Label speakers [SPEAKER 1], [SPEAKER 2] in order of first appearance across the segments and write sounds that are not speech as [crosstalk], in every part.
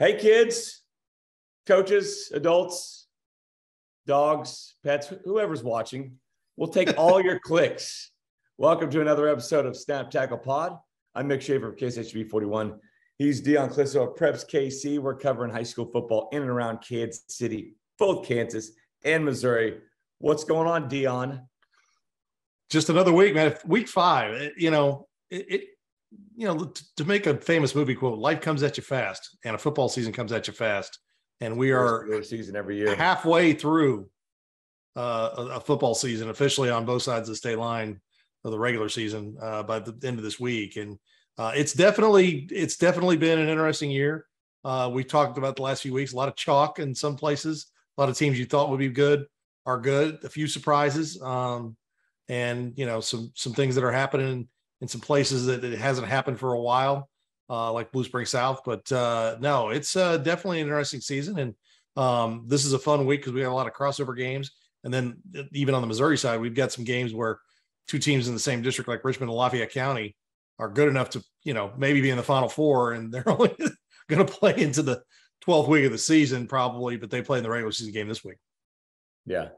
[SPEAKER 1] Hey, kids, coaches, adults, dogs, pets, whoever's watching, we'll take all your [laughs] clicks. Welcome to another episode of Snap Tackle Pod. I'm Mick Shaffer of KSHB 41. He's Dion Clisso of Preps KC. We're covering high school football in and around Kansas City, both Kansas and Missouri. What's going on, Dion?
[SPEAKER 2] Just another week, man. Week five. Eh, you know, it, it you know, to, to, make a famous movie quote, life comes at you fast, and a football season comes at you fast, and we are
[SPEAKER 1] season every year.
[SPEAKER 2] halfway through uh, a, a, football season officially on both sides of the state line of the regular season uh, by the end of this week, and uh, it's definitely it's definitely been an interesting year. Uh, we talked about the last few weeks, a lot of chalk in some places, a lot of teams you thought would be good are good, a few surprises, um, and you know some some things that are happening in some places that it hasn't happened for a while, uh, like Blue Spring South. But uh, no, it's uh, definitely an interesting season, and um, this is a fun week because we got a lot of crossover games. And then uh, even on the Missouri side, we've got some games where two teams in the same district, like Richmond and Lafayette County, are good enough to you know maybe be in the Final Four, and [laughs] they're only [laughs] going to play into the 12th week of the season probably, but they play in the regular season game this week.
[SPEAKER 1] Yeah,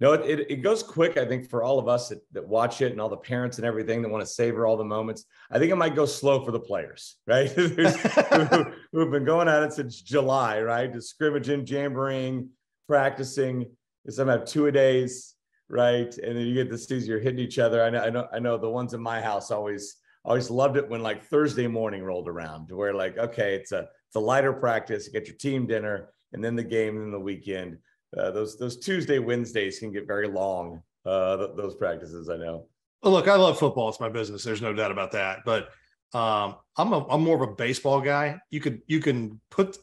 [SPEAKER 1] no, it, it, it, goes quick, I think, for all of us that, that watch it and all the parents and everything that want to savor all the moments. I think it might go slow for the players, right? [laughs] who, have been going at it since July, right? Just scrimmaging, jamboreeing, practicing. Some have two a days, right? And then you get the season, you're hitting each other. I know, I know, I know the ones in my house always always loved it when like Thursday morning rolled around, where like, okay, it's a it's a lighter practice, you get your team dinner, and then the game and then the weekend uh, those those Tuesday Wednesdays can get very long. Uh, th- those practices, I know.
[SPEAKER 2] Well, look, I love football; it's my business. There's no doubt about that. But um, I'm a, I'm more of a baseball guy. You could you can put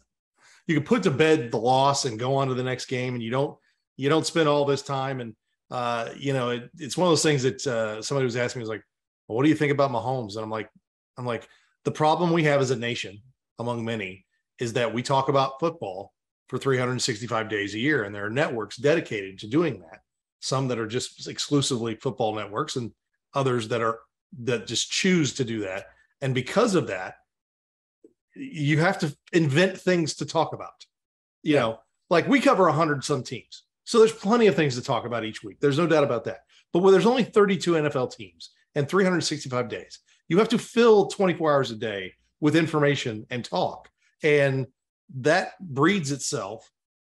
[SPEAKER 2] you can put to bed the loss and go on to the next game, and you don't you don't spend all this time. And uh, you know, it, it's one of those things that uh, somebody was asking me was like, well, "What do you think about Mahomes?" And I'm like, I'm like, the problem we have as a nation, among many, is that we talk about football for 365 days a year. And there are networks dedicated to doing that. Some that are just exclusively football networks and others that are that just choose to do that. And because of that, you have to invent things to talk about. You know, like we cover 100 some teams. So there's plenty of things to talk about each week. There's no doubt about that. But when there's only 32 NFL teams and 365 days, you have to fill 24 hours a day with information and talk. And that breeds itself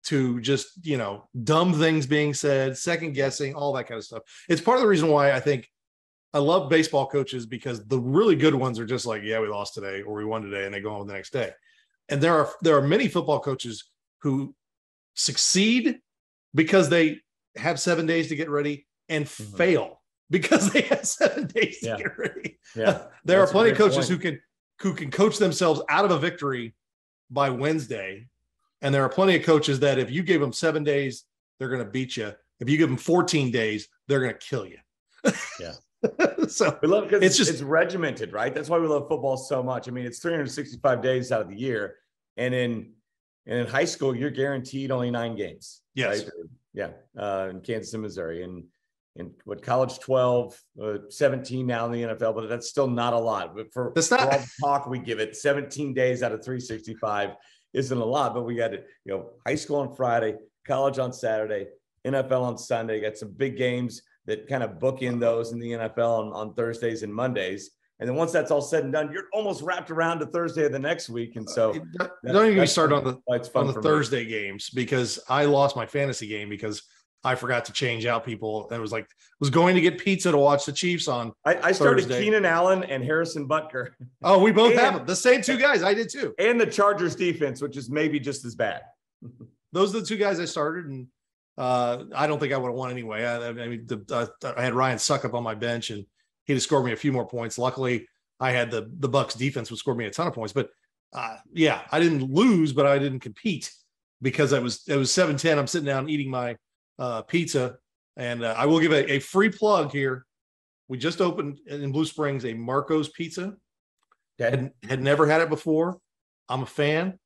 [SPEAKER 2] to just you know dumb things being said second guessing all that kind of stuff it's part of the reason why i think i love baseball coaches because the really good ones are just like yeah we lost today or we won today and they go on the next day and there are there are many football coaches who succeed because they have seven days to get ready and mm-hmm. fail because they have seven days yeah. to get ready yeah [laughs] there That's are plenty of coaches point. who can who can coach themselves out of a victory by Wednesday. And there are plenty of coaches that if you give them seven days, they're going to beat you. If you give them 14 days, they're going to kill you.
[SPEAKER 1] Yeah. [laughs] so we love because it's, it's just it's regimented, right? That's why we love football so much. I mean, it's 365 days out of the year. And in and in high school, you're guaranteed only nine games.
[SPEAKER 2] Yes.
[SPEAKER 1] Right? Yeah. Uh, in Kansas and Missouri. And in what college 12, uh, 17 now in the NFL, but that's still not a lot. But for, that's not for all the talk we give it, 17 days out of 365 isn't a lot, but we got it, you know, high school on Friday, college on Saturday, NFL on Sunday. Got some big games that kind of book in those in the NFL on, on Thursdays and Mondays. And then once that's all said and done, you're almost wrapped around to Thursday of the next week. And so
[SPEAKER 2] uh, don't even start on the on the Thursday me. games because I lost my fantasy game because I forgot to change out people. It was like was going to get pizza to watch the Chiefs on.
[SPEAKER 1] I, I started Thursday. Keenan Allen and Harrison Butker.
[SPEAKER 2] Oh, we both and, have them. The same two guys. I did too.
[SPEAKER 1] And the Chargers defense, which is maybe just as bad. [laughs]
[SPEAKER 2] Those are the two guys I started, and uh, I don't think I would have won anyway. I, I mean, the, uh, I had Ryan Succop on my bench, and he'd have scored me a few more points. Luckily, I had the the Bucks defense would score me a ton of points. But uh, yeah, I didn't lose, but I didn't compete because I was it was seven ten. I'm sitting down eating my uh, pizza. And uh, I will give a, a, free plug here. We just opened in Blue Springs a Marco's Pizza. Had, had never had it before. I'm a fan.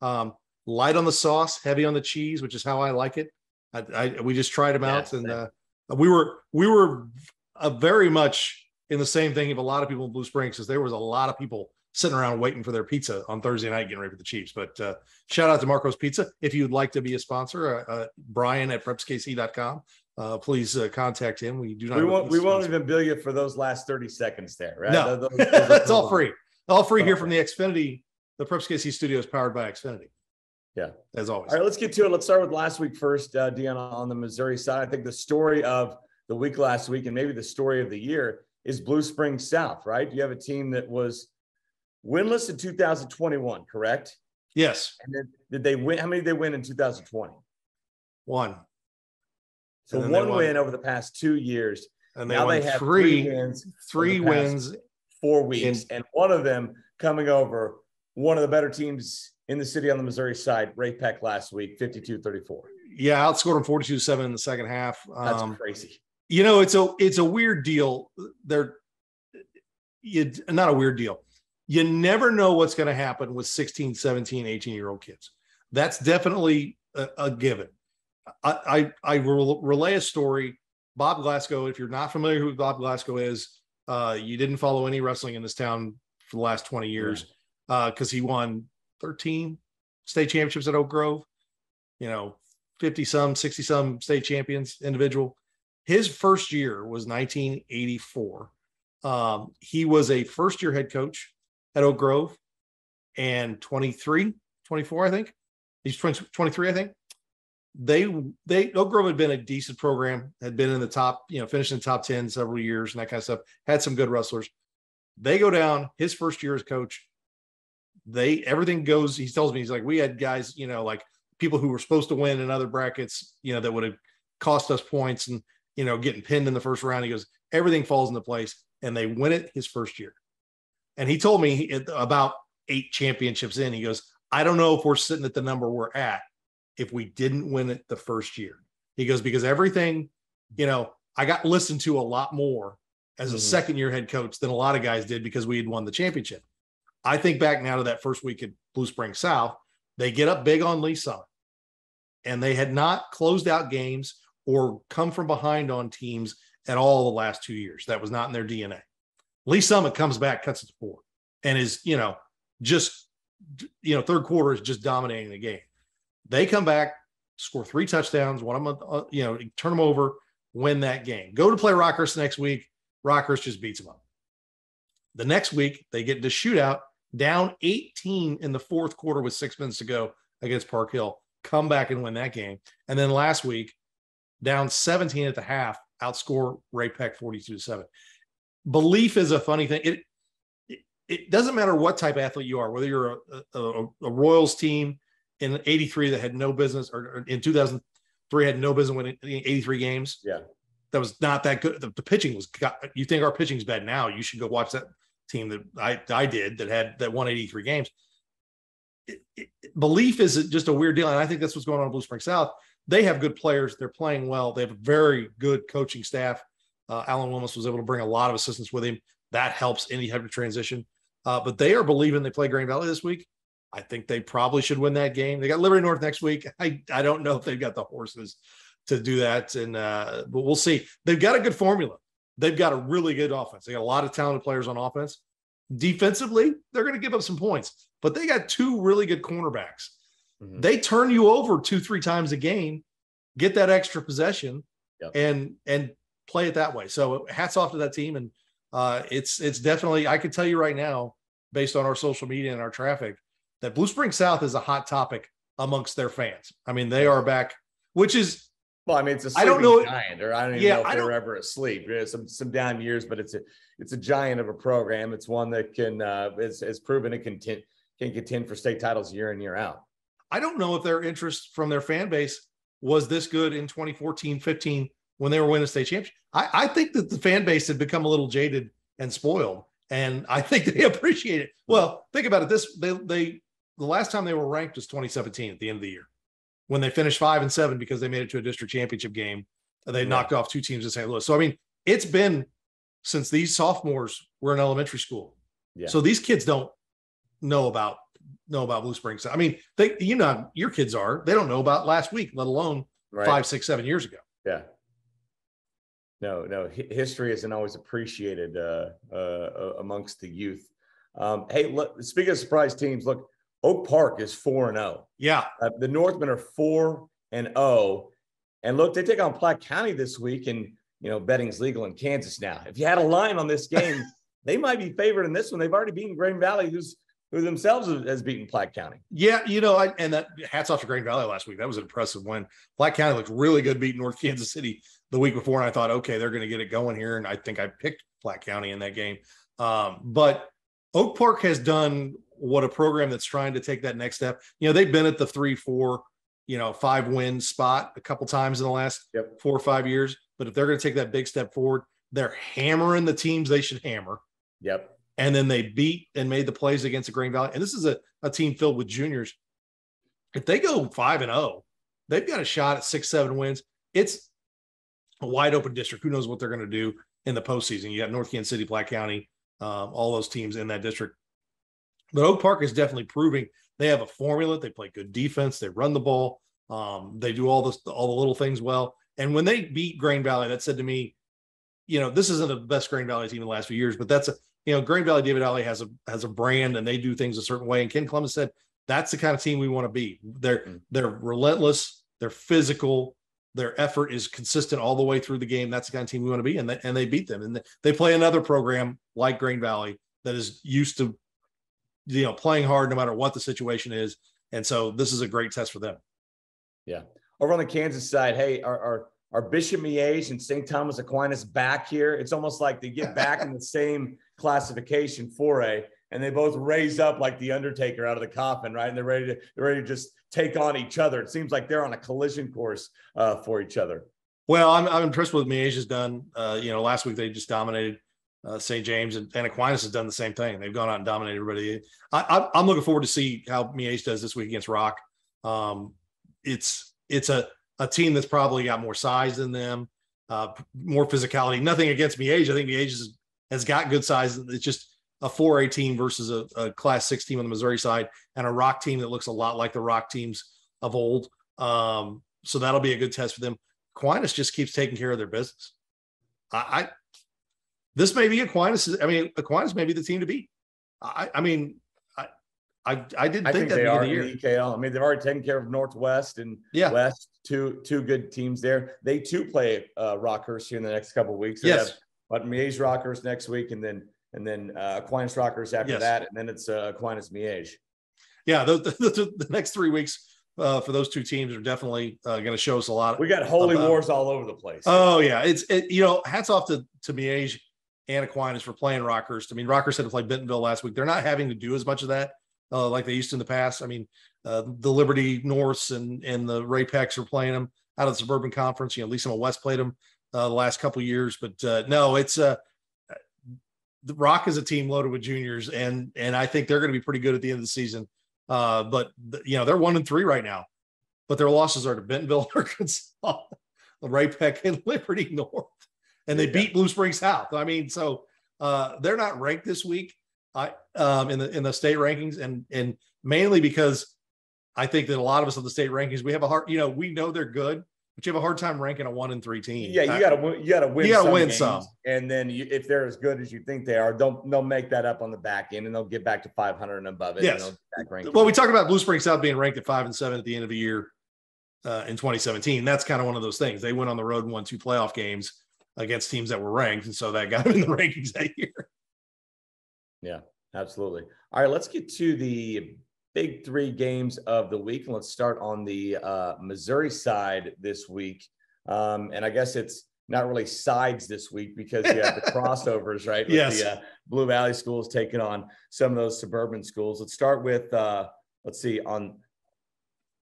[SPEAKER 2] Um, light on the sauce, heavy on the cheese, which is how I like it. I, I we just tried them out, and uh, we were we were uh, very much in the same thing of a lot of people in Blue Springs because there was a lot of people sitting around waiting for their pizza on Thursday night, getting ready for the Chiefs. But uh, shout out to Marco's Pizza. If you'd like to be a sponsor, uh, uh, Brian at prepskc.com. Uh, please uh, contact him. We do not.
[SPEAKER 1] We won't. We won't even bill you for those last thirty seconds there, right?
[SPEAKER 2] No,
[SPEAKER 1] Those- those [laughs] are
[SPEAKER 2] all free. All free here from the Xfinity. The Preps KC studio is powered by Xfinity.
[SPEAKER 1] Yeah.
[SPEAKER 2] as always.
[SPEAKER 1] All right, let's get to it. Let's start with last week first, uh, Dion, on the Missouri side. I think the story of the week last week, and maybe the story of the year, is Blue Springs South. Right? You have a team that was winless in 2021, correct?
[SPEAKER 2] Yes,
[SPEAKER 1] And then did they win? How many did they win in 2020?
[SPEAKER 2] one.
[SPEAKER 1] So
[SPEAKER 2] And then they
[SPEAKER 1] one win over the past two years.
[SPEAKER 2] And they
[SPEAKER 1] now they have
[SPEAKER 2] three,
[SPEAKER 1] three wins,
[SPEAKER 2] three
[SPEAKER 1] over the past-
[SPEAKER 2] wins.
[SPEAKER 1] four weeks, and one of them coming over one of the better teams in the city on the Missouri side, Ray-Pec last week, 52-34.
[SPEAKER 2] Yeah, outscored them 42 7 in the second half.
[SPEAKER 1] That's
[SPEAKER 2] Um,
[SPEAKER 1] crazy.
[SPEAKER 2] you know, it's a it's a weird deal. They're you not a weird deal. You never know what's going to happen with 16, 17, 18 year old kids. That's definitely a, a given. I, I I will relay a story. Bob Glasgow, if you're not familiar who Bob Glasgow is, uh, you didn't follow any wrestling in this town for the last 20 years because he won 13 state championships at Oak Grove, you know, 50 some, 60 some state champions individual. His first year was 1984. Um, he was a first year head coach at Oak Grove and 23, 24, I think. He's 20, 23, I think. They they Oak Grove had been a decent program, had been in the top, you know, finished in the top 10 several years and that kind of stuff, had some good wrestlers. They go down his first year as coach. They everything goes, he tells me, he's like, we had guys, you know, like people who were supposed to win in other brackets, you know, that would have cost us points and you know, getting pinned in the first round. He goes, everything falls into place, and they win it his first year. And he told me about eight championships in, he goes, I don't know if we're sitting at the number we're at if we didn't win it the first year. He goes, because everything, you know, I got listened to a lot more as a
[SPEAKER 1] Mhm.
[SPEAKER 2] second year head coach than a lot of guys did because we had won the championship. I think back now to that first week at Blue Spring South, they get up big on Lee Summit, and they had not closed out games or come from behind on teams at all the last two years. That was not in their DNA. Lee Summit comes back, cuts it to four, and is, you know, just, you know, third quarter is just dominating the game. They come back, score three touchdowns, one of them, uh, you know, turn them over, win that game. Go to play Rockhurst next week. Rockhurst just beats them up. The next week, they get into shootout, down 18 in the fourth quarter with six minutes to go against Park Hill. Come back and win that game. And then last week, down 17 at the half, outscore Ray-Pec 42 to 7. Belief is a funny thing. It, it it doesn't matter what type of athlete you are, whether you're a, a, a Royals team in 83 that had no business, or, or in 2003 had no business winning 83 games.
[SPEAKER 1] Yeah.
[SPEAKER 2] That was not that good. The, the pitching was, got, you think our pitching's bad now? You should go watch that team that I, I did that had that won 83 games. It, it, belief is just a weird deal. And I think that's what's going on in Blue Spring South. They have good players. They're playing well. They have a very good coaching staff. Uh, Alan Willis was able to bring a lot of assistance with him. That helps any type of transition. Uh, but they are believing they play Grain Valley this week. I think they probably should win that game. They got Liberty North next week. [laughs] I, I don't know if they've got the horses to do that. And uh, but we'll see. They've got a good formula. They've got a really good offense. They got a lot of talented players on offense. Defensively, they're going to give up some points, but they got two really good cornerbacks.
[SPEAKER 1] Mhm.
[SPEAKER 2] They turn you over two, three times a game, get that extra possession,
[SPEAKER 1] Yep.
[SPEAKER 2] and and play it that way. So hats off to that team. And uh, it's it's definitely I can tell you right now, based on our social media and our traffic, that Blue Spring South is a hot topic amongst their fans. I mean, they are back, which is
[SPEAKER 1] Well, I mean, it's a
[SPEAKER 2] I don't know-
[SPEAKER 1] giant, or I don't even
[SPEAKER 2] Yeah,
[SPEAKER 1] know if
[SPEAKER 2] I
[SPEAKER 1] they
[SPEAKER 2] don't-
[SPEAKER 1] ever asleep. There's some some down years, but it's a it's a giant of a program. It's one that can uh, is has proven it can tin- can contend for state titles year in year out.
[SPEAKER 2] I don't know if their interest from their fan base was this good in 2014, 15 when they were winning state championship. I, I think that the fan base had become a little jaded and spoiled, and I think they [laughs] appreciate it. Well, think about it. This they they the last time they were ranked was 2017 at the end of the year when they finished five and seven because they made it to a district championship game. And
[SPEAKER 1] they
[SPEAKER 2] knocked off two teams in St. Louis. So I mean, it's been since these sophomores were in elementary school.
[SPEAKER 1] Yeah.
[SPEAKER 2] So these kids don't know about know about Blue Springs. I mean, they you know your kids are they don't know about last week, let alone
[SPEAKER 1] Right.
[SPEAKER 2] five, six, seven years ago.
[SPEAKER 1] Yeah. No, no. hi- History isn't always appreciated uh, uh, uh, amongst the youth. Um, hey, look, speaking of surprise teams, look, Oak Park is four and zero.
[SPEAKER 2] Yeah,
[SPEAKER 1] uh, the Northmen are four and zero, and look, they take on Platte County this week, and you know betting's legal in Kansas now. If you had a line on this game, [laughs] they might be favored in this one. They've already beaten Grain Valley, who's who themselves has beaten Platte County.
[SPEAKER 2] Yeah, you know, I, and that hats off to Grain Valley last week. That was an impressive win. Platte County looked really good beating North Kansas City the week before, and I thought, okay, they're going to get it going here. And I think I picked Platte County in that game. Um, but Oak Park has done what a program that's trying to take that next step. You know, they've been at the three, four, you know, five win spot a couple times in the last yep. four or five years. But if they're going to take that big step forward, they're hammering the teams they should hammer.
[SPEAKER 1] Yep
[SPEAKER 2] and then they beat and made the plays against the Grain Valley. And this is a, a team filled with juniors. If they go five and oh, they've got a shot at six, seven wins. It's a wide open district. Who knows what they're going to do in the postseason? You got North Kansas City, Platte County, um, all those teams in that district. But Oak Park is definitely proving they have a formula. They play good defense. They run the ball. Um, they do all this, all the little things well. And when they beat Grain Valley, that said to me, you know, this isn't the best Grain Valley team in the last few years, but that's a you know, Grain Valley David Alley has a has a brand and they do things a certain way. And Ken Clemens said that's the kind of team we want to be. They're mm-hmm. they're relentless, they're physical, their effort is consistent all the way through the game. That's the kind of team we want to be, and they, and they beat them. And they play another program like Grain Valley that is used to, you know, playing hard no matter what the situation is. And so this is a great test for them.
[SPEAKER 1] Yeah. Over on the Kansas side, hey, our, our are Bishop Miege and St. Thomas Aquinas back here? It's almost like they get back [laughs] in the same classification 4A and they both raise up like the Undertaker out of the coffin, right? And they're ready to they're ready to just take on each other. It seems like they're on a collision course uh, for each other.
[SPEAKER 2] Well, I'm, I'm impressed with Miege has done. Uh, you know, last week they just dominated uh, St. James, and, and, Aquinas has done the same thing. They've gone out and dominated everybody. I, am looking forward to see how Miege does this week against Rock. Um, it's it's a a team that's probably got more size than them, uh, more physicality. Nothing against Miege. I think Miege has, has got good size. It's just a 4A team versus a, a, Class Six team on the Missouri side, and a Rock team that looks a lot like the Rock teams of old. Um, so that'll be a good test for them. Aquinas just keeps taking care of their business. I, I this may be Aquinas. I mean, Aquinas may be the team to beat. I, I mean, I I didn't I think, think that
[SPEAKER 1] they
[SPEAKER 2] are
[SPEAKER 1] the year. The EKL. I mean, they've already taken care of Northwest and yeah. West, two two good teams there. They too play uh, Rockhurst here in the next couple of weeks. They
[SPEAKER 2] yes,
[SPEAKER 1] but Miege Rockhurst next week, and then and then uh, Aquinas Rockhurst after yes. that, and then it's uh, Aquinas Miege.
[SPEAKER 2] Yeah, [laughs] the, the, the, next three weeks uh, for those two teams are definitely uh, going to show us a lot.
[SPEAKER 1] We got holy about, wars all over the place.
[SPEAKER 2] Oh yeah, it's it, you know hats off to to Miege and Aquinas for playing Rockhurst. I mean, Rockhurst had to play Bentonville last week. They're not having to do as much of that uh, like they used to in the past. I mean, uh, the Liberty Norths and and the Ray-Pecs are playing them out of the Suburban Conference. You know, Lisa West played them uh, the last couple years, but uh, no, it's uh, the Rock is a team loaded with juniors, and and I think they're going to be pretty good at the end of the season. Uh, but you know, they're one and three right now, but their losses are to Bentonville, [laughs] Arkansas, Ray-Pec, and Liberty North, and they beat Blue Springs South. I mean, so uh, they're not ranked this week. I um, in the in the state rankings, and and mainly because I think that a lot of us on the state rankings we have a hard, you know, we know they're good, but you have a hard time ranking a one and three team.
[SPEAKER 1] Yeah, you got to win. You got to win.
[SPEAKER 2] You got to win
[SPEAKER 1] games,
[SPEAKER 2] some,
[SPEAKER 1] and then you, if they're as good as you think they are, they'll they'll make that up on the back end, and they'll get back to 500 and above it.
[SPEAKER 2] Yes. Well, we talked about Blue Spring South being ranked at five and seven at the end of the year uh, in 2017. That's kind of one of those things. They went on the road and won two playoff games against teams that were ranked, and so that got [laughs] them in the rankings that year.
[SPEAKER 1] Yeah, absolutely. All right, let's get to the big three games of the week. And let's start on the uh, Missouri side this week. Um, and I guess it's not really sides this week because you have the [laughs] crossovers, right?
[SPEAKER 2] With yes.
[SPEAKER 1] The uh, Blue Valley schools taking on some of those suburban schools. Let's start with, uh, let's see, on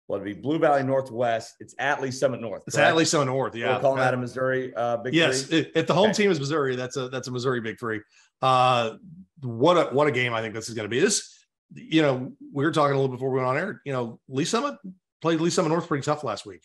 [SPEAKER 1] what would be Blue Valley Northwest. It's at Lee Summit North.
[SPEAKER 2] It's at Lee Summit North. Yeah,
[SPEAKER 1] we're calling that a Missouri uh, big.
[SPEAKER 2] Yes,
[SPEAKER 1] three?
[SPEAKER 2] if the home okay. team is Missouri, that's a that's a Missouri big three. Uh, what a what a game I think this is going to be. This, you know, we were talking a little before we went on air. You know, Lee Summit played Lee Summit North pretty tough last week,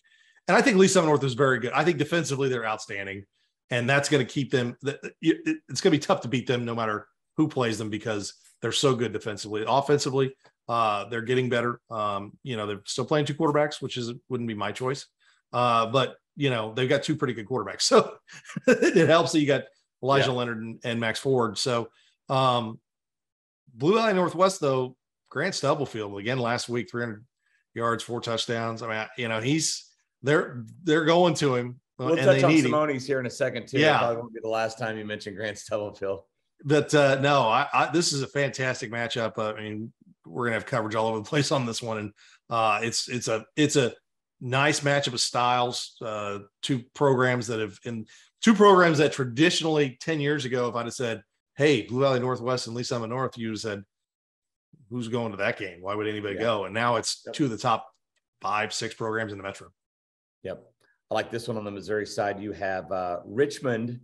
[SPEAKER 2] and I think Lee Summit North is very good. I think defensively they're outstanding, and that's going to keep them. It's going to be tough to beat them no matter who plays them because they're so good defensively. Offensively, uh, they're getting better. Um, you know, they're still playing two quarterbacks, which is wouldn't be my choice. Uh, but you know, they've got two pretty good quarterbacks, [laughs] so [laughs] it helps that you got Elijah yeah. Leonard and, and, Max Ford. So um, Blue Valley Northwest, though, Grant Stubblefield again last week, 300 yards, four touchdowns. I mean, you know, he's they're they're going to him.
[SPEAKER 1] We'll touch on Simone's here in a second too.
[SPEAKER 2] Yeah,
[SPEAKER 1] probably won't be the last time you mention Grant Stubblefield.
[SPEAKER 2] But uh, no, I, I, this is a fantastic matchup. I mean, we're gonna have coverage all over the place on this one, and uh, it's it's a it's a nice matchup of styles. Uh, two programs that have in two programs that traditionally ten years ago, if I'd have said, "Hey, Blue Valley Northwest and Lee Summit North," you said, "Who's going to that game? Why would anybody yeah. go?" And now it's yep. two of the top five, six programs in the metro.
[SPEAKER 1] Yep, I like this one on the Missouri side. You have uh, Richmond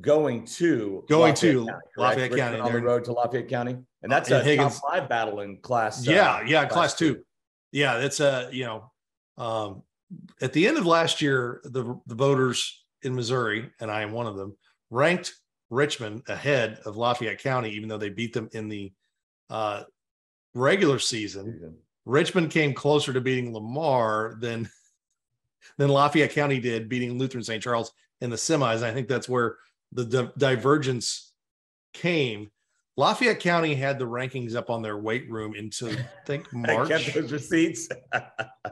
[SPEAKER 1] going to
[SPEAKER 2] going Lafayette to
[SPEAKER 1] County,
[SPEAKER 2] Lafayette County
[SPEAKER 1] on the road to Lafayette County, and that's a Higgins. top five battle in class.
[SPEAKER 2] Uh, yeah, yeah, class, class two. two. Yeah, that's a you know, um, at the end of last year, the the voters in Missouri, and I am one of them, ranked Richmond ahead of Lafayette County, even though they beat them in the uh, regular season. season. Richmond came closer to beating Lamar than [laughs] than Lafayette County did, beating Lutheran St. Charles in the semis. I think that's where the di- divergence came. Lafayette County had the rankings up on their weight room until I think [laughs] March.
[SPEAKER 1] I kept those receipts.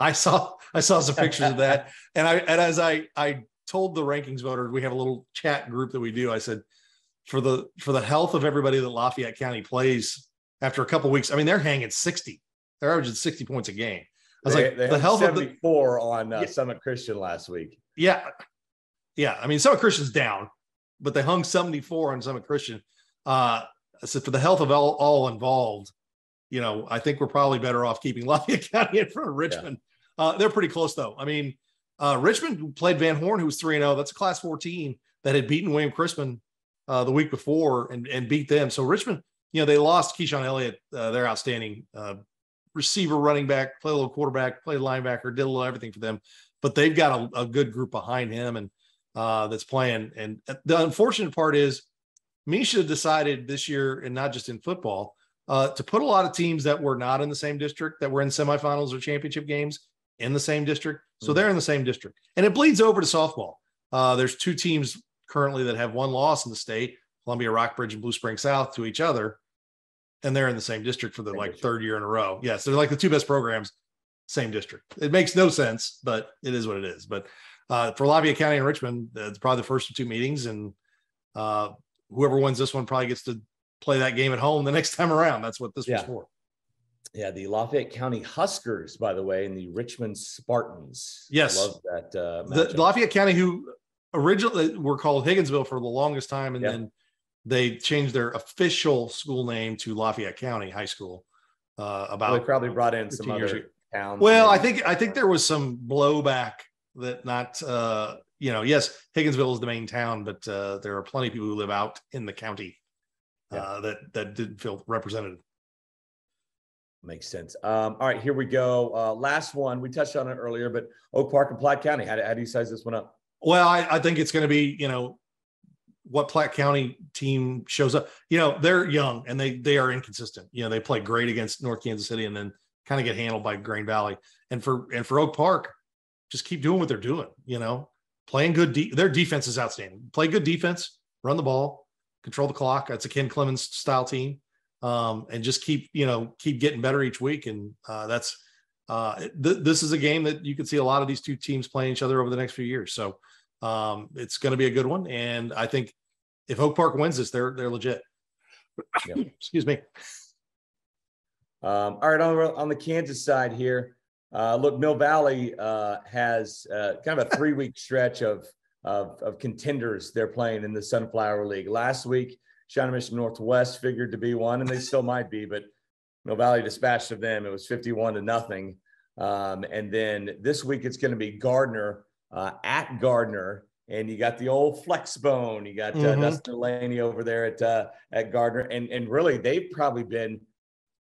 [SPEAKER 2] I saw I saw some pictures of that, [laughs] and I and as I I told the rankings voters, we have a little chat group that we do. I said, for the for the health of everybody that Lafayette County plays after a couple weeks, I mean they're hanging sixty. They're averaging sixty points a game. I was
[SPEAKER 1] they,
[SPEAKER 2] like,
[SPEAKER 1] they
[SPEAKER 2] the health
[SPEAKER 1] of the four on uh, yeah. Summit Christian last week.
[SPEAKER 2] Yeah, yeah. I mean Summit Christian's down, but they hung 74 on Summit Christian. Uh, so for the health of all, all involved, you know, I think we're probably better off keeping [laughs] Lafayette County in front of Richmond. Yeah. Uh, they're pretty close though. I mean, uh, Richmond played Van Horn, who was 3 0. That's a class 14 that had beaten William Chrisman uh, the week before and, and beat them. So Richmond, you know, they lost Keyshawn Elliott, uh, their outstanding uh, receiver, running back, play a little quarterback, play linebacker, did a little everything for them. But they've got a, a good group behind him. And uh, that's playing. And the unfortunate part is Misha decided this year, and not just in football, uh, to put a lot of teams that were not in the same district, that were in semifinals or championship games in the same district. So mm-hmm. they're in the same district. And it bleeds over to softball. Uh, there's two teams currently that have one loss in the state, Columbia Rockbridge and Blue Spring South to each other. And they're in the same district for the like third year in a row. Yes, they're like the two best programs, same district. It makes no sense, but it is what it is. But uh, for Lafayette County and Richmond, uh, it's probably the first of two meetings, and uh, whoever wins this one probably gets to play that game at home the [laughs] next time around. That's what this yeah. was for.
[SPEAKER 1] Yeah, the Lafayette County Huskers, by the way, and the Richmond Spartans.
[SPEAKER 2] Yes,
[SPEAKER 1] I love that. Uh,
[SPEAKER 2] the, the, Lafayette County, who originally were called Higginsville for the longest time, and yeah. then they changed their official school name to Lafayette County High School. Uh, about
[SPEAKER 1] well, they probably brought in some other towns.
[SPEAKER 2] Well, I think I think there was some blowback that not uh, you know yes higginsville is the main town but uh, there are plenty of people who live out in the county uh, yeah. that that didn't feel represented
[SPEAKER 1] makes sense um, all right here we go uh, last one we touched on it earlier but oak park and platte county how how do you size this one up
[SPEAKER 2] well I, I think it's going to be you know what platte county team shows up you know they're young and they they are inconsistent you know they play great against north kansas city and then kind of get handled by grain valley and for and for oak park just keep doing what they're doing. You know, playing good. De- their defense is outstanding. Play good defense, run the ball, control the clock. That's a Ken Clemens style team, um, and just keep you know keep getting better each week. And uh, that's uh, th- this is a game that you can see a lot of these two teams playing each other over the next few years. So um, it's going to be a good one. And I think if Oak Park wins this, they're they're legit. Yep. [clears throat] Excuse me.
[SPEAKER 1] Um, all right, on, on the Kansas side here, uh, look, Mill Valley uh, has uh, kind of a three week stretch of, of, of, contenders they're playing in the Sunflower League. Last week, Shawnee Northwest figured to be one, and they still might be, but Mill Valley dispatched of them. It was 51 to nothing. Um, and then this week, it's going to be Gardner uh, at Gardner. And you got the old flex bone. You got uh, mm-hmm. Dustin Delaney over there at uh, at Gardner, and and really they've probably been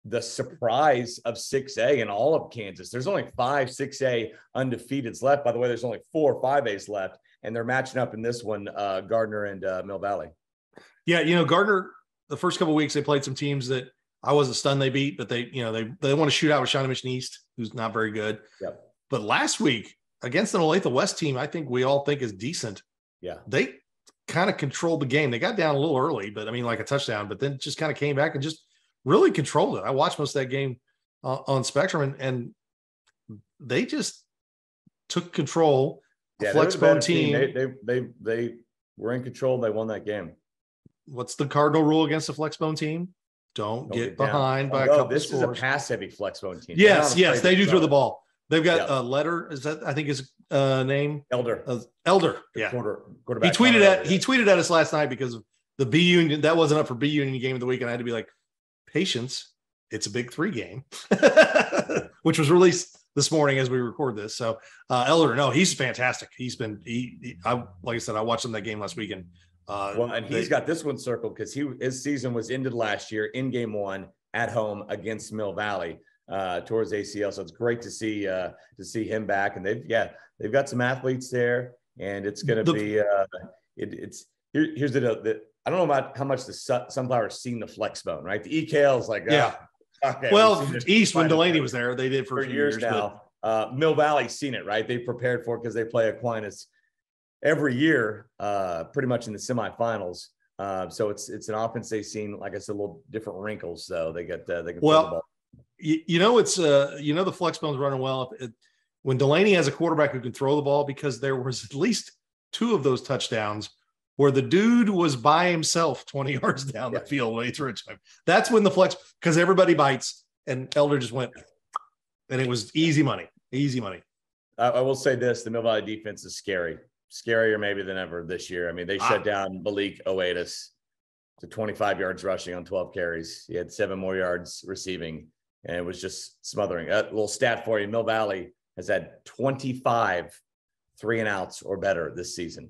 [SPEAKER 1] the surprise of 6A in all of Kansas. There's only five 6A undefeateds left. By the way, there's only four 5As left, and they're matching up in this one, uh, Gardner and uh, Mill Valley.
[SPEAKER 2] Yeah, you know, Gardner, the first couple weeks, they played some teams that I wasn't stunned they beat, but they, you know, they they want to shoot out with Shawnee Mission East, who's not very good.
[SPEAKER 1] Yep.
[SPEAKER 2] But last week against an Olathe West team, I think we all think is decent.
[SPEAKER 1] Yeah.
[SPEAKER 2] They kind of controlled the game. They got down a little early, but I mean, like a touchdown, but then just kind of came back and just really controlled it. I watched most of that game uh, on Spectrum, and, and they just took control.
[SPEAKER 1] Yeah,
[SPEAKER 2] Flexbone team.
[SPEAKER 1] They, they they they were in control. They won that game.
[SPEAKER 2] What's the cardinal rule against a Flexbone team? Don't,
[SPEAKER 1] Don't
[SPEAKER 2] get
[SPEAKER 1] down.
[SPEAKER 2] behind by a couple
[SPEAKER 1] this
[SPEAKER 2] scores.
[SPEAKER 1] is a pass heavy flexbone team.
[SPEAKER 2] Yes, yes, they do throw the ball. They've got
[SPEAKER 1] Yeah.
[SPEAKER 2] a letter. Is that I think his uh, name
[SPEAKER 1] Elder.
[SPEAKER 2] uh, Elder? Yeah,
[SPEAKER 1] Quarter,
[SPEAKER 2] he tweeted at he tweeted at us last night because of the B Union that wasn't up for B Union game of the week, and I had to be like, patience. It's a big three game, [laughs] which was released this morning as we record this. So uh, Elder, no, he's fantastic. He's been he, he I like I said, I watched him that game last weekend. Uh,
[SPEAKER 1] Well, and he's
[SPEAKER 2] they-
[SPEAKER 1] got this one circled because he his season was ended last year in game one at home against Mill Valley uh, towards ACL. So it's great to see uh, to see him back. And they've yeah they've got some athletes there, and it's going to be uh, it, it's here, here's the, the I don't know about how much the Sun- Sunflower's seen the flex bone, right? The EKL is like
[SPEAKER 2] Yeah.
[SPEAKER 1] ah, okay,
[SPEAKER 2] well,
[SPEAKER 1] we've seen this
[SPEAKER 2] East when Delaney was there, they did for,
[SPEAKER 1] for
[SPEAKER 2] a few
[SPEAKER 1] years,
[SPEAKER 2] years, but-
[SPEAKER 1] now. Uh, Mill Valley's seen it, right? They prepared for it because they play Aquinas every year, uh, pretty much in the semifinals. Uh, so it's it's an offense they've seen, like I said, a little different wrinkles. So they get uh, they can
[SPEAKER 2] Well,
[SPEAKER 1] the ball.
[SPEAKER 2] You, you know it's uh you know the flex bone's running well it, when Delaney has a quarterback who can throw the ball because there was at least two of those touchdowns where the dude was by himself 20 [laughs] yards down the field when he threw it to him. That's when the flex because everybody bites and Elder just went and it was easy money, easy money.
[SPEAKER 1] I, I will say this: the Mill Valley defense is scary, scarier maybe than ever this year. I mean, they
[SPEAKER 2] Ah.
[SPEAKER 1] shut down Malik Oatis to 25 yards rushing on 12 carries. He had seven more yards receiving, and it was just smothering. A little stat for you: Mill Valley has had 25 three and outs or better this season,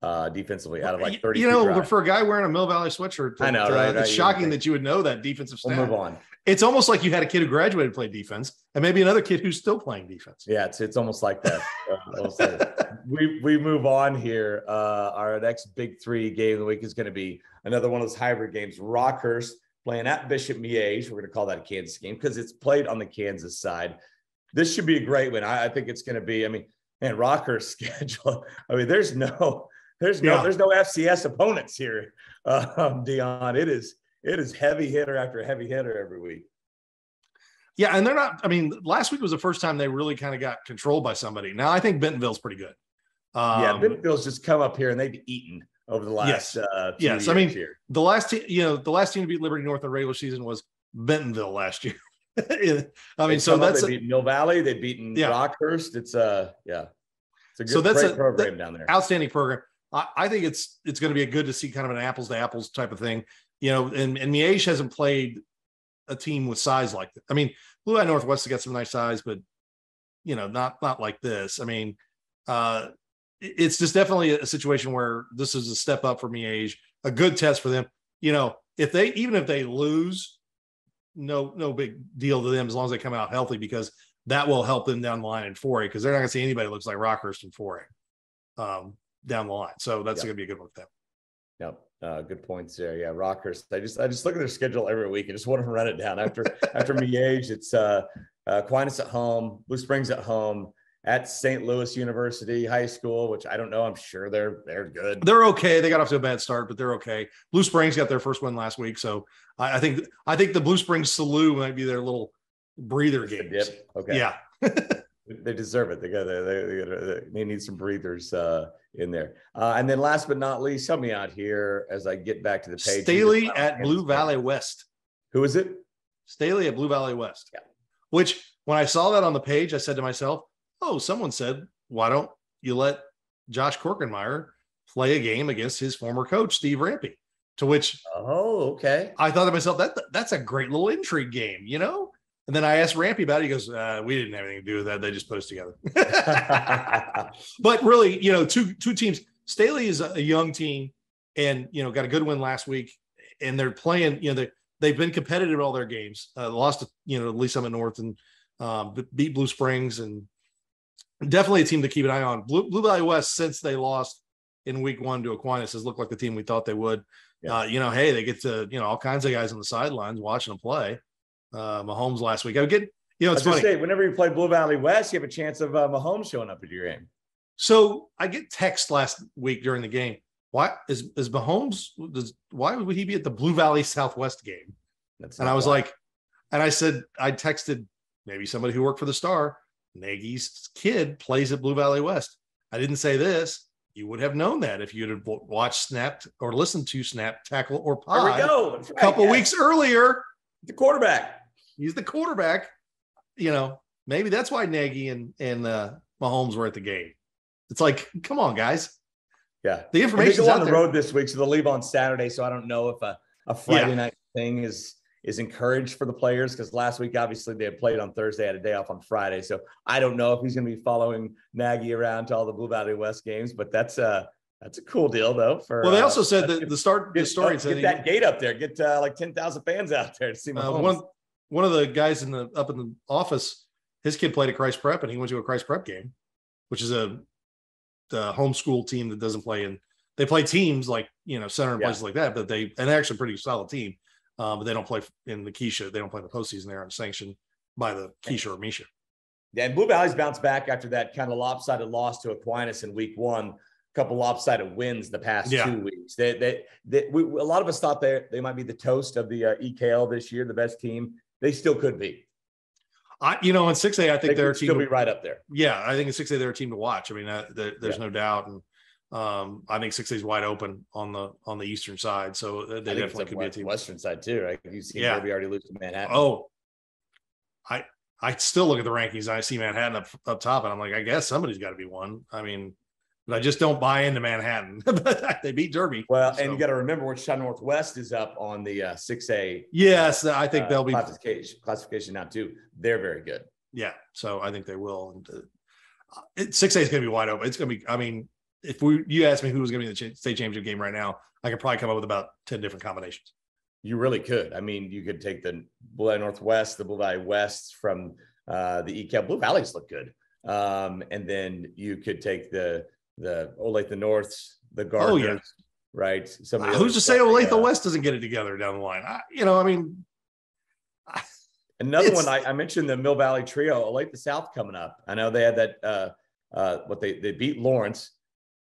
[SPEAKER 1] uh, defensively out of like 30.
[SPEAKER 2] you know, for a guy wearing a Mill Valley sweatshirt,
[SPEAKER 1] I know,
[SPEAKER 2] uh,
[SPEAKER 1] right,
[SPEAKER 2] It's
[SPEAKER 1] right,
[SPEAKER 2] shocking that you would know that defensive
[SPEAKER 1] we'll move on.
[SPEAKER 2] It's almost like you had a kid who graduated play defense, and maybe another kid who's still playing defense.
[SPEAKER 1] Yeah, it's it's almost like that. [laughs] Uh, almost like that. we we move on here. Uh, our next big three game of the week is going to be another one of those hybrid games. Rockhurst playing at Bishop Miege. We're going to call that a Kansas game because it's played on the Kansas side. This should be a great win. I, I think it's going to be. I mean, and Rockhurst [laughs] schedule. I mean, there's no there's no
[SPEAKER 2] Yeah.
[SPEAKER 1] there's no FCS opponents here. Um, Dion, it is it is heavy hitter after heavy hitter every week.
[SPEAKER 2] Yeah, and they're not. I mean, last week was the first time they really kind of got controlled by somebody. Now I think Bentonville's pretty good. Um,
[SPEAKER 1] yeah, Bentonville's just come up here and they've eaten over the last
[SPEAKER 2] Yes.
[SPEAKER 1] uh,
[SPEAKER 2] Yes, I mean,
[SPEAKER 1] here.
[SPEAKER 2] the last team, you know, the last team to beat Liberty North in regular season was Bentonville last year. [laughs] I mean,
[SPEAKER 1] They
[SPEAKER 2] so
[SPEAKER 1] up,
[SPEAKER 2] that's
[SPEAKER 1] they beat Mill Valley, they've beaten
[SPEAKER 2] Yeah.
[SPEAKER 1] Rockhurst. It's uh yeah, it's a good
[SPEAKER 2] So that's
[SPEAKER 1] great
[SPEAKER 2] a-
[SPEAKER 1] program down there.
[SPEAKER 2] outstanding program. I, I think it's it's going to be a good to see kind of an apples to apples type of thing. You know, and and Miege hasn't played a team with size like that. I mean, Blue Eye Northwest has got some nice size, but you know, not not like this. I mean, uh, it's just definitely a situation where this is a step up for Miege, a good test for them. You know, if they even if they lose, no no big deal to them as long as they come out healthy because that will help them down the line in 4A because they're not going to see anybody that looks like Rockhurst in 4A um, down the line. So that's
[SPEAKER 1] Yeah.
[SPEAKER 2] going to be a good one for them.
[SPEAKER 1] Yep. Uh, good points there. Yeah, Rockhurst. I just I just look at their schedule every week and just want to [laughs] run it down. After after Miege, it's uh, uh Aquinas at home, Blue Springs at home, at St. Louis University High School, which I don't know. I'm sure they're they're good.
[SPEAKER 2] They're okay. They got off to a bad start, but they're okay. Blue Springs got their first win last week, so I, I think I think the Blue Springs Salute might be their little breather
[SPEAKER 1] a
[SPEAKER 2] games.
[SPEAKER 1] Okay.
[SPEAKER 2] Yeah, [laughs]
[SPEAKER 1] they deserve it. They got they, they, they, they need some breathers uh, in there. Uh, and then last but not least, help me out here as I get back to the page.
[SPEAKER 2] Staley at Blue Valley West.
[SPEAKER 1] Who is it?
[SPEAKER 2] Staley at Blue Valley West.
[SPEAKER 1] Yeah.
[SPEAKER 2] Which when I saw that on the page, I said to myself, "Oh, someone said, why don't you let Josh Korkenmeyer play a game against his former coach Steve Rampy?" To which
[SPEAKER 1] Oh, okay.
[SPEAKER 2] I thought to myself, that that's a great little intrigue game, you know. And then I asked Rampy about it. He goes, uh, "We didn't have anything to do with that. They just put us together." [laughs] but really, you know, two two teams. Staley is a young team, and you know, got a good win last week, and they're playing. You know, they they've been competitive all their games. Uh, lost, to, you know, at least Summit North and um, beat Blue Springs, and definitely a team to keep an eye on. Blue, Blue Valley West, since they lost in week one to Aquinas, has looked like the team we thought they would.
[SPEAKER 1] Yeah.
[SPEAKER 2] Uh, you know, hey, they get to you know all kinds of guys on the sidelines watching them play. Uh, Mahomes last week. I would get, you know, it's funny.
[SPEAKER 1] say, whenever you play Blue Valley West, you have a chance of uh, Mahomes showing up at your game.
[SPEAKER 2] So I get text last week during the game. why is is Mahomes? Does why would he be at the Blue Valley Southwest game?
[SPEAKER 1] That's
[SPEAKER 2] And I was
[SPEAKER 1] why.
[SPEAKER 2] like, and I said, I texted maybe somebody who worked for the Star. Nagy's kid plays at Blue Valley West. I didn't say this. You would have known that if you'd have watched Snap or listened to Snap, Tackle, or
[SPEAKER 1] There we
[SPEAKER 2] Pod
[SPEAKER 1] go. That's
[SPEAKER 2] a couple
[SPEAKER 1] yes.
[SPEAKER 2] weeks earlier.
[SPEAKER 1] The quarterback.
[SPEAKER 2] He's the quarterback. You know, maybe that's why Nagy and and uh, Mahomes were at the game. It's like, come on, guys.
[SPEAKER 1] Yeah.
[SPEAKER 2] The
[SPEAKER 1] And They
[SPEAKER 2] information's
[SPEAKER 1] go
[SPEAKER 2] out
[SPEAKER 1] on the
[SPEAKER 2] there.
[SPEAKER 1] road this week, so they'll leave on Saturday. So I don't know if a, a Friday
[SPEAKER 2] Yeah.
[SPEAKER 1] night thing is is encouraged for the players because last week obviously they had played on Thursday, had a day off on Friday. So I don't know if he's going to be following Nagy around to all the Blue Valley West games, but that's a that's a cool deal though. For
[SPEAKER 2] Well, they
[SPEAKER 1] uh,
[SPEAKER 2] also said
[SPEAKER 1] get-
[SPEAKER 2] that the start the
[SPEAKER 1] get,
[SPEAKER 2] story
[SPEAKER 1] get
[SPEAKER 2] said he-
[SPEAKER 1] that gate up there, get uh, like ten thousand fans out there to see
[SPEAKER 2] uh, one one of the guys in the up in the office, his kid played at Christ Prep, and he went to a Christ Prep game, which is a the homeschool team that doesn't play in. They play teams like you know center and
[SPEAKER 1] Yeah.
[SPEAKER 2] places like that, but they and they're actually pretty solid team. Uh, but they don't play in the Keisha. They don't play in the postseason. They aren't sanctioned by the Keisha or Misha.
[SPEAKER 1] Yeah, and Blue Valley's bounced back after that kind of lopsided loss to Aquinas in week one. A couple lopsided wins the past
[SPEAKER 2] Yeah.
[SPEAKER 1] two weeks. They, they, they we, a lot of us thought they they might be the toast of the uh, EKL this year, the best team. They still could be.
[SPEAKER 2] I you know in six A, I think they're a team.
[SPEAKER 1] still
[SPEAKER 2] to-
[SPEAKER 1] be right up there.
[SPEAKER 2] yeah, I think in six A they're a team to watch. I mean, uh, there, there's
[SPEAKER 1] Yeah.
[SPEAKER 2] no doubt, and um, I think six A is wide open on the on the eastern side, so uh, they definitely could be a team.
[SPEAKER 1] Western side too, right? You've seen
[SPEAKER 2] Yeah.
[SPEAKER 1] Derby already lose to Manhattan.
[SPEAKER 2] Oh, I I still look at the rankings. I see Manhattan up up top, and I'm like, I guess somebody's got to be one. I mean, but I just don't buy into Manhattan. [laughs] they beat Derby.
[SPEAKER 1] well,
[SPEAKER 2] so-
[SPEAKER 1] and you got to remember Wichita Northwest is up on the uh, six A.
[SPEAKER 2] yes, I think
[SPEAKER 1] uh,
[SPEAKER 2] they'll be.
[SPEAKER 1] classification classification now too. They're very good.
[SPEAKER 2] Yeah, so I think they will. And uh, six A is going to be wide open. It's going to be. I mean, if we you asked me who was going to be in the state championship game right now, I could probably come up with about ten different combinations.
[SPEAKER 1] You really could. I mean, you could take the Blue Valley Northwest, the Blue Valley West from uh, the EKL. Blue Valleys look good. Um, and then you could take the the Olathe the Norths, the
[SPEAKER 2] Oh, yeah.
[SPEAKER 1] Right? Some
[SPEAKER 2] Uh, who's to say Olathe
[SPEAKER 1] uh,
[SPEAKER 2] West doesn't get it together down the line? I, you know, I mean,
[SPEAKER 1] Another one I, I mentioned the Mill Valley Trio, Olathe the South coming up. I know they had that. Uh, uh, what they they beat Lawrence,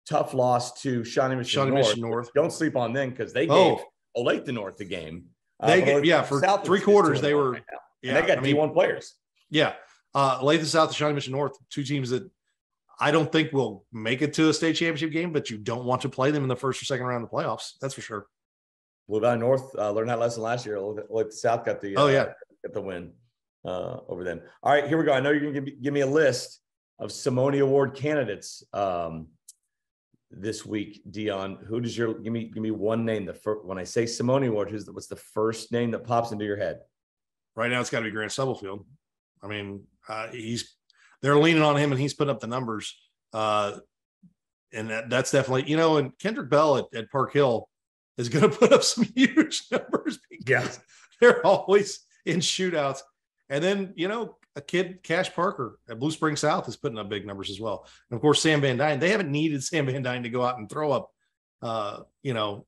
[SPEAKER 1] tough loss to Shawnee Mission
[SPEAKER 2] Shawnee
[SPEAKER 1] North.
[SPEAKER 2] Mission North.
[SPEAKER 1] Don't sleep on them because they gave
[SPEAKER 2] Oh.
[SPEAKER 1] Olathe the North the game.
[SPEAKER 2] They
[SPEAKER 1] but
[SPEAKER 2] get- yeah, for
[SPEAKER 1] South
[SPEAKER 2] three quarters, they were-
[SPEAKER 1] right
[SPEAKER 2] yeah,
[SPEAKER 1] and they got
[SPEAKER 2] I mean,
[SPEAKER 1] D1 players.
[SPEAKER 2] Yeah. Uh Lathe South and Shawnee Mission North, two teams that I don't think will make it to a state championship game, but you don't want to play them in the first or second round of the playoffs. That's for sure.
[SPEAKER 1] Blue Valley North uh, learned that lesson last year. Like the South got the
[SPEAKER 2] Oh,
[SPEAKER 1] uh,
[SPEAKER 2] yeah.
[SPEAKER 1] got the win uh, over them. All right, here we go. I know you're gonna give me, give me a list of Simone Award candidates um, this week. Dion, who does your give me give me one name? The first when I say Simone Award, who's the, what's the first name that pops into your head?
[SPEAKER 2] Right now it's got to be Grant Stubblefield. I mean, uh he's they're leaning on him and he's putting up the numbers. Uh and that, that's definitely, you know, and Kendrick Bell at, at Park Hill is going [laughs] to put up some huge [laughs] numbers because they're always in shootouts. And then, you know, a kid, Cash Parker at Blue Spring South is putting up big numbers as well. And of course, Sam Van Dyne, they haven't needed [laughs] Sam Van Dyne to go out and throw up, uh, you know,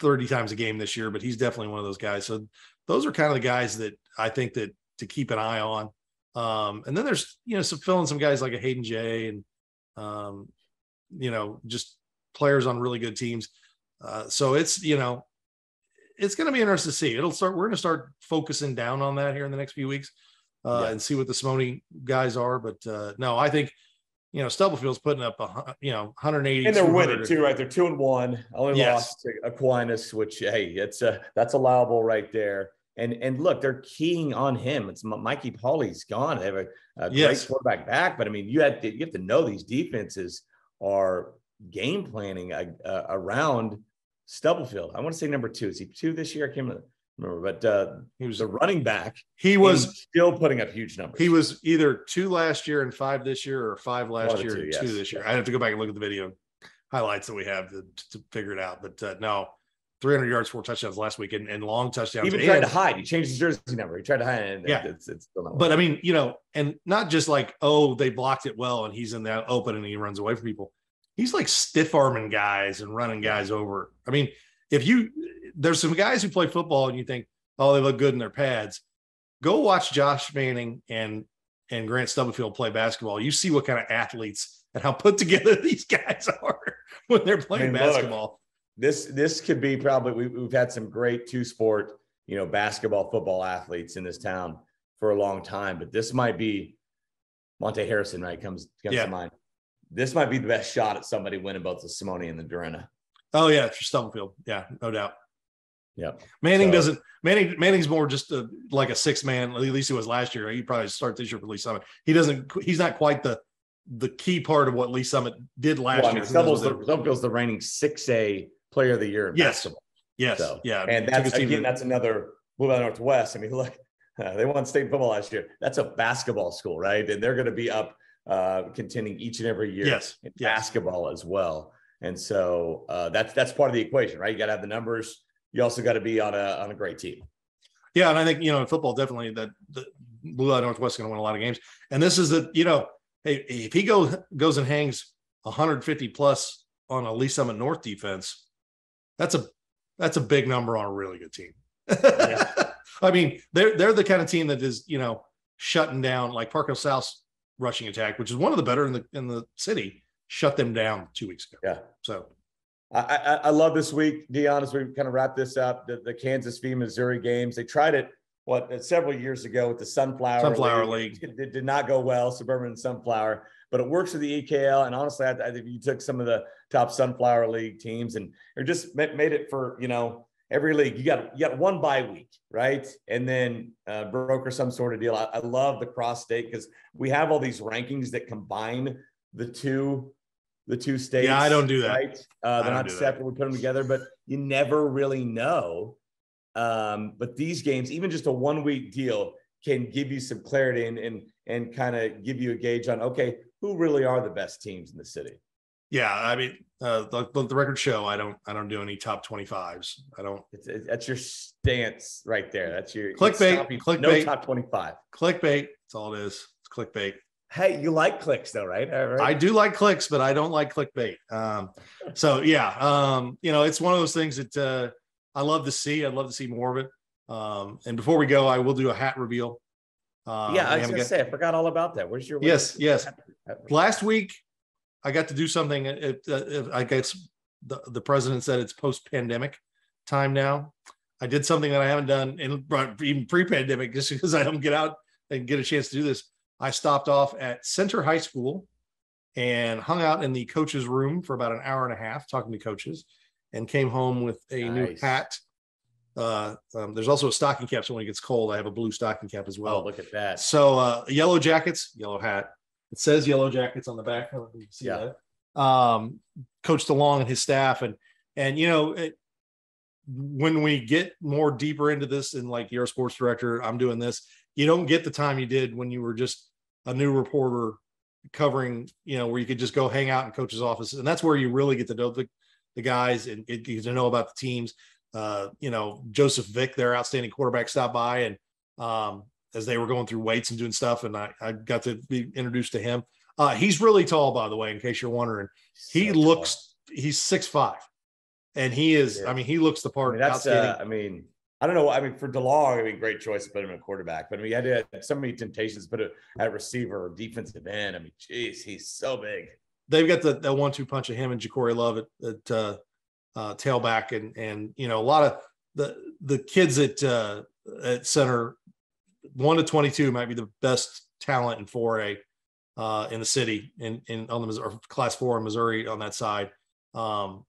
[SPEAKER 2] 30 times a game this year, but he's definitely one of those guys. So those are kind of the guys that I think that to keep an eye on. Um, and then there's, you know, some filling some guys like a Hayden Jay and, um, you know, just players on really good teams. Uh, so it's, you know, it's going to be interesting to see. It'll start. We're going to start focusing down on that here in the next few weeks uh,
[SPEAKER 1] Yeah.
[SPEAKER 2] and see what the Simone guys are. But uh, no, I think you know Stubblefield's putting up a you know 180
[SPEAKER 1] And they're winning too, right? They're two and one. Only
[SPEAKER 2] Yes.
[SPEAKER 1] lost to Aquinas, which hey, it's a that's allowable right there. And and look, they're keying on him. It's Mikey Pauly's gone. They have a, a great quarterback back, but I mean, you have to you have to know these defenses are game planning uh, uh, around Stubblefield. I want to say number two. Is he two this year? I can't remember, but uh,
[SPEAKER 2] He was
[SPEAKER 1] a running back.
[SPEAKER 2] he was
[SPEAKER 1] still putting up huge numbers.
[SPEAKER 2] he was either two last year and five this year, or five last
[SPEAKER 1] the
[SPEAKER 2] year
[SPEAKER 1] two,
[SPEAKER 2] and
[SPEAKER 1] yes.
[SPEAKER 2] two this year. I have to go back and look at the video highlights that we have to, to figure it out. But uh, no, 300 yards, four touchdowns last week, and, and long touchdowns.
[SPEAKER 1] He even
[SPEAKER 2] and-
[SPEAKER 1] tried to hide. He changed his jersey number. He tried to hide it. and
[SPEAKER 2] Yeah.
[SPEAKER 1] it's, it's still not
[SPEAKER 2] but I mean, you know, and not just like, oh, they blocked it well and he's in that open and he runs away from people. He's like stiff arming guys and running guys over. I mean, if you, there's some guys who play football and you think, oh, they look good in their pads. Go watch Josh Manning and and Grant Stubblefield play basketball. You see what kind of athletes and how put [laughs] together these guys are when they're playing
[SPEAKER 1] I mean, look,
[SPEAKER 2] basketball.
[SPEAKER 1] this this could be probably we, we've had some great two sport, you know, basketball, football athletes in this town for a long time, but this might be Monte Harrison, right? Comes comes
[SPEAKER 2] Yeah.
[SPEAKER 1] to mind. This might be the best shot at somebody winning both the Simone and the Durena.
[SPEAKER 2] Oh yeah, for Stubblefield. Yeah, no doubt.
[SPEAKER 1] Yeah.
[SPEAKER 2] Manning
[SPEAKER 1] So-
[SPEAKER 2] doesn't. Manning Manning's more just a, like a six man. At least he was last year. He probably start this year for Lee's Summit. He doesn't. He's not quite the the key part of what Lee's Summit did last
[SPEAKER 1] Well, I
[SPEAKER 2] year.
[SPEAKER 1] mean,
[SPEAKER 2] Who knows
[SPEAKER 1] Stubble's the, Stubble's the reigning six A player of the year in
[SPEAKER 2] Yes.
[SPEAKER 1] basketball.
[SPEAKER 2] yes,
[SPEAKER 1] So,
[SPEAKER 2] yeah,
[SPEAKER 1] And that's again,
[SPEAKER 2] to-
[SPEAKER 1] that's another Blue Valley Northwest. I mean, [laughs] look, uh, they won state football last year. That's a basketball school, right? And they're going to be up uh, contending each and every year
[SPEAKER 2] yes,
[SPEAKER 1] in
[SPEAKER 2] yes.
[SPEAKER 1] basketball as well. And so uh, that's that's part of the equation, right? You got to have the numbers. You also got to be on a on a great team.
[SPEAKER 2] Yeah, and I think you know in football definitely that the Blue Valley Northwest is going to win a lot of games. And this is the you know, hey, if he goes goes and hangs 150 plus on a Lee's Summit North defense, that's a that's a big number on a really good team. [laughs] I mean, they're they're the kind of team that is you know shutting down like Park Hill South's rushing attack, which is one of the better in the in the city, shut them down two weeks ago.
[SPEAKER 1] Yeah.
[SPEAKER 2] So
[SPEAKER 1] I, I, I love this week, Dion, as we kind of wrap this up. The, the Kansas v Missouri games. They tried it what uh, several years ago with the Sunflower
[SPEAKER 2] Sunflower League.
[SPEAKER 1] It, it did not go well, Suburban Sunflower, but it works with the EKL. And honestly, I, I think you took some of the top Sunflower League teams and or just made it for you know every league. You got you got one bye week, right? And then uh, broker some sort of deal. I, I love the cross state because we have all these rankings that combine the two the two states.
[SPEAKER 2] Yeah, I don't do that.
[SPEAKER 1] Right? Uh, they're not
[SPEAKER 2] do that.
[SPEAKER 1] separate. We put them together, but you never really know. Um, but these games, even just a one week deal, can give you some clarity and and and kind of give you a gauge on okay, who really are the best teams in the city.
[SPEAKER 2] yeah, I mean, uh, the, the record show I don't I don't do any top 25s. I don't
[SPEAKER 1] It's, it, that's your stance right there. That's your
[SPEAKER 2] Clickbait,
[SPEAKER 1] you- No top twenty-five.
[SPEAKER 2] clickbait. That's all it is. It's clickbait.
[SPEAKER 1] Hey, you like clicks though, right? Right.
[SPEAKER 2] I do like clicks, but I don't like clickbait. Um, so yeah, um, you know, it's one of those things that uh, I love to see. I'd love to see more of it. Um, and before we go, I will do a hat reveal. Uh,
[SPEAKER 1] yeah, I was gonna
[SPEAKER 2] got-
[SPEAKER 1] say I forgot all about that. Where's your
[SPEAKER 2] Yes, yes. last week I got to do something. It, it, I guess the, the president said it's post pandemic time now. I did something that I haven't done in even pre pandemic just because I don't get out and get a chance to do this. I stopped off at Center High School and hung out in the coach's room for about an hour and a half talking to coaches and came home with a new hat. Uh, um, there's also a stocking cap. So when it gets cold, I have a blue stocking cap as well.
[SPEAKER 1] Oh, look at that.
[SPEAKER 2] So uh, yellow jackets, yellow hat. It says yellow jackets on the back. I don't know if you can see
[SPEAKER 1] Yeah.
[SPEAKER 2] that. Um, Coach DeLong and his staff, and and you know, it, when we get more deeper into this, and like you're a sports director, I'm doing this. You don't get the time you did when you were just a new reporter covering, you know, where you could just go hang out in coach's office, and that's where you really get to know the, the guys and get, to know about the teams. Uh, you know, Joseph Vick, their outstanding quarterback, stopped by and um, as they were going through weights and doing stuff, and I, I got to be introduced to him. Uh, he's really tall, by the way, in case you're wondering. He
[SPEAKER 1] So tall.
[SPEAKER 2] looks he's six five, and he is.
[SPEAKER 1] Yeah.
[SPEAKER 2] I mean, he looks the
[SPEAKER 1] I
[SPEAKER 2] part.
[SPEAKER 1] mean, that's. Uh, I mean, I don't know. I mean, for DeLong, I mean, great choice to put him in quarterback. But I mean, he had, had so many temptations to put it at receiver or defensive end. I mean, geez, he's so big.
[SPEAKER 2] They've got the, that one-two punch of him and Ja'Cory Love at, at uh, uh, tailback, and and you know a lot of the the kids at uh, at center, one to twenty-two might be the best talent in four A uh, in the city in in on the Missouri, class four in Missouri on that side. Um,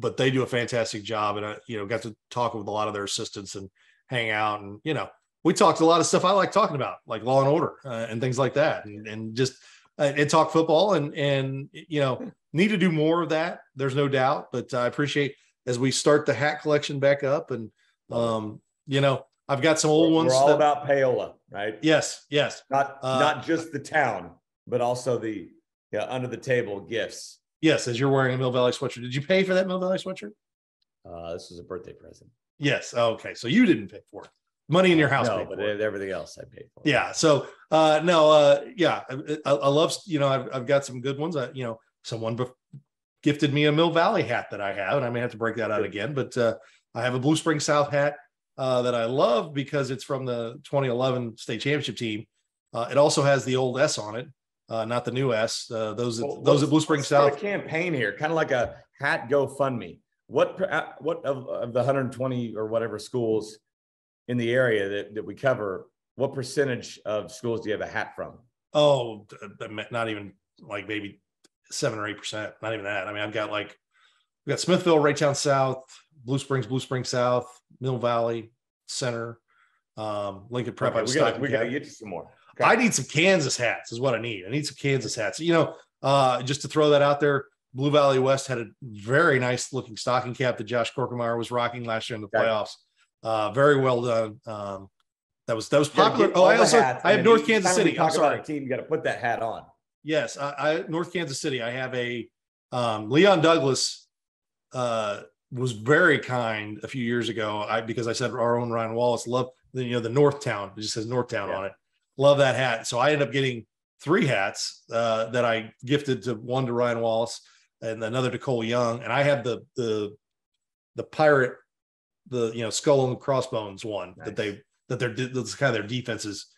[SPEAKER 2] but they do a fantastic job, and I you know got to talk with a lot of their assistants and hang out, and you know we talked a lot of stuff I like talking about, like law and order uh, and things like that, and, and just uh, and talk football, and and you know need to do more of that. There's no doubt, but I appreciate as we start the hat collection back up, and um, you know I've got some old
[SPEAKER 1] We're,
[SPEAKER 2] ones.
[SPEAKER 1] we're all
[SPEAKER 2] that-
[SPEAKER 1] about payola, right?
[SPEAKER 2] yes, yes,
[SPEAKER 1] Not
[SPEAKER 2] Uh,
[SPEAKER 1] not just the town, but also the yeah under the table gifts.
[SPEAKER 2] Yes. As you're wearing a Mill Valley sweatshirt, did you pay for that Mill Valley sweatshirt?
[SPEAKER 1] Uh, this was a birthday present.
[SPEAKER 2] Yes. Okay, so you didn't pay for it. Money in your house.
[SPEAKER 1] no, but
[SPEAKER 2] it.
[SPEAKER 1] everything else I paid for.
[SPEAKER 2] yeah so uh no uh yeah i, I, I love you know I've, I've got some good ones I, you know someone bef- gifted me a mill valley hat that i have and i may have to break that out again but uh i have a Blue Springs South hat uh that i love because it's from the 2011 state championship team uh it also has the old s on it uh not the new s uh those
[SPEAKER 1] Well,
[SPEAKER 2] those at Blue
[SPEAKER 1] Springs
[SPEAKER 2] South
[SPEAKER 1] campaign here, kind of like a hat GoFundMe. what uh, what of, of the 120 or whatever schools in the area that, that we cover, what percentage of schools do you have a hat from?
[SPEAKER 2] Oh, not even like maybe seven or eight percent. Not even that. I mean, I've got like we got Smithville, Raytown South, Blue Springs, Blue Springs South, Mill Valley, Center, um, Lincoln Prep.
[SPEAKER 1] Okay, we got we got to get you some more.
[SPEAKER 2] Okay. I need some Kansas hats. Is what I need. I need some Kansas hats. You know, uh, just to throw that out there. Blue Valley West had a very nice looking stocking cap that Josh Korkemeyer was rocking last year in the playoffs. Uh, very well done. Um, that was that was popular. Oh, I also I have North Kansas City. I'm sorry,
[SPEAKER 1] team. You got to put that hat on.
[SPEAKER 2] Yes, I, I North Kansas City. I have a um, Leon Douglas uh, was very kind a few years ago. I because I said our own Ryan Wallace loved the you know the Northtown. It just says Northtown yeah. on it. Love that hat. So I ended up getting three hats uh, that I gifted to one to Ryan Wallace and another to Cole Young. And I have the the the pirate, the you know skull and crossbones one nice. that they that they're that's kind of their defenses.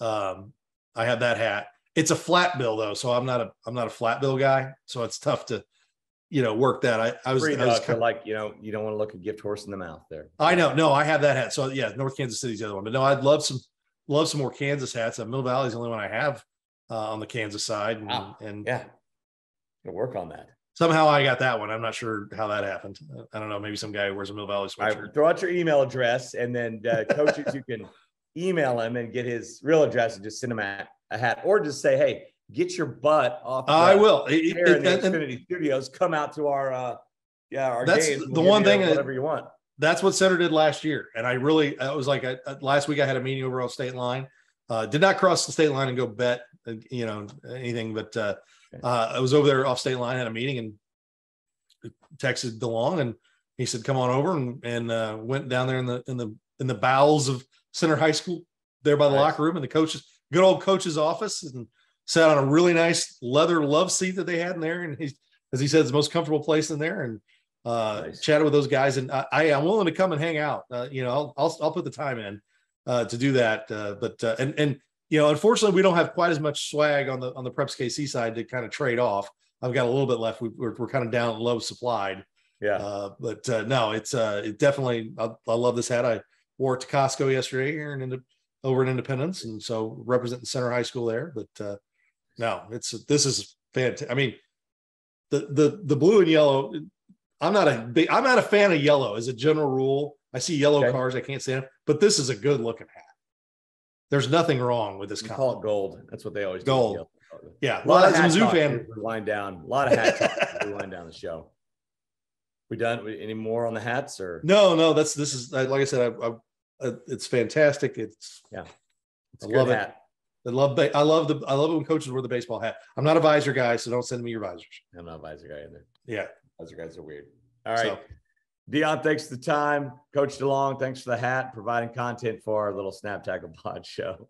[SPEAKER 2] Um, I have that hat. It's a flat bill though, so I'm not a I'm not a flat bill guy. So it's tough to you know, work that. I, I was, I was
[SPEAKER 1] kind of like, you know, you don't want to look a gift horse in the mouth there.
[SPEAKER 2] I know. No, I have that hat. So yeah, North Kansas City's the other one. But no, I'd love some, love some more Kansas hats. Uh, Mill Valley's the only one I have uh, on the Kansas side. And, wow. and
[SPEAKER 1] yeah, Gonna work on that.
[SPEAKER 2] Somehow I got that one. I'm not sure how that happened. I don't know. Maybe some guy who wears a Mill Valley sweatshirt.
[SPEAKER 1] Right, throw out your email address and then uh, coaches, you can email him and get his real address and just send him a, a hat or just say, Hey, get your butt off.
[SPEAKER 2] I will.
[SPEAKER 1] It, it, in the Xfinity and, Studios. Come out to our uh, yeah our
[SPEAKER 2] that's
[SPEAKER 1] games.
[SPEAKER 2] the one thing.
[SPEAKER 1] Whatever you want.
[SPEAKER 2] That's what Center did last year, and I really I was like I, last week I had a meeting over on state line. Uh, did not cross the state line and go bet uh, you know anything, but uh, uh, I was over there off state line had a meeting and texted DeLong and he said come on over and and uh, went down there in the in the in the bowels of Center High School there by the nice. locker room and the coaches good old coach's office and sat on a really nice leather love seat that they had in there. And he, as he said, it's the most comfortable place in there. And uh, nice. chatted with those guys. And I, I am willing to come and hang out. Uh, you know, I'll, I'll, I'll put the time in uh, to do that. Uh, but, uh, and, and, you know, unfortunately we don't have quite as much swag on the, on the preps KC side to kind of trade off. I've got a little bit left. We, are we're kind of down low supplied.
[SPEAKER 1] Yeah. Uh,
[SPEAKER 2] but no, it's it definitely, I, I love this hat. I wore it to Costco yesterday here and into, over in Independence. And so representing center high school there, but no, it's this is fantastic. I mean, the the the blue and yellow. I'm not a big. I'm not a fan of yellow as a general rule. I see yellow okay. cars. I can't stand them, but this is a good looking hat. There's nothing wrong with this.
[SPEAKER 1] Call it gold. That's what they always
[SPEAKER 2] gold.
[SPEAKER 1] Do.
[SPEAKER 2] Yeah,
[SPEAKER 1] a lot of Mizzou fan. Line down. A lot of hat line [laughs] down the show. We done any more on the hats or
[SPEAKER 2] no? No, that's this is like I said. I, I, it's fantastic. It's
[SPEAKER 1] yeah.
[SPEAKER 2] It's I love hat. it. I love I love the I love it when coaches wear the baseball hat. I'm not a visor guy, so don't send me your visors.
[SPEAKER 1] I'm not a visor guy either.
[SPEAKER 2] Yeah,
[SPEAKER 1] visor guys are weird. All right, so, Dion, thanks for the time. Coach DeLong, thanks for the hat, providing content for our little Snap Tackle [laughs] Pod show.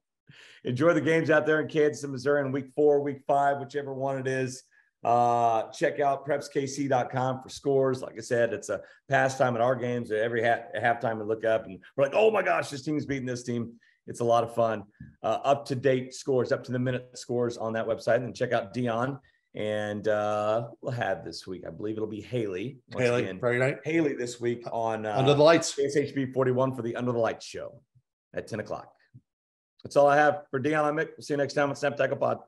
[SPEAKER 1] Enjoy the games out there in Kansas and Missouri in week four, week five, whichever one it is. Uh, check out prepskc.com for scores. Like I said, it's a pastime at our games. Every half, halftime we look up and we're like, oh my gosh, this team's beating this team. It's a lot of fun. Uh, up to date scores, up to the minute scores on that website. And then check out Dion. And uh, we'll have this week, I believe it'll be Haley.
[SPEAKER 2] Haley, again, Friday night.
[SPEAKER 1] Haley this week on uh,
[SPEAKER 2] Under the Lights.
[SPEAKER 1] KSHB 41 for the Under the Lights show at 10 o'clock. That's all I have for Dion. I'm Mick. We'll see you next time on Snap Tackle Pod.